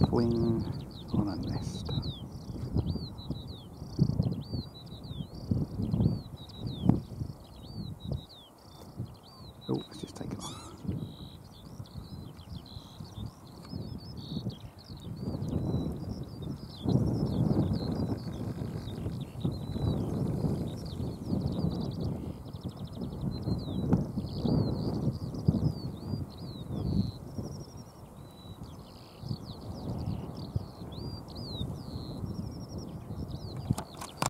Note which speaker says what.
Speaker 1: Wing on a nest. Oh, it's just taken off.